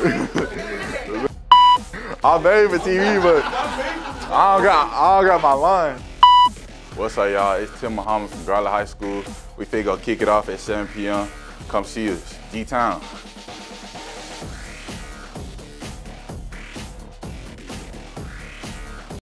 I made for TV, but I don't got I don't got my line. What's up, y'all? It's Tim Muhammad from Garland High School. We think I'll kick it off at 7 p.m. Come see us. D Town.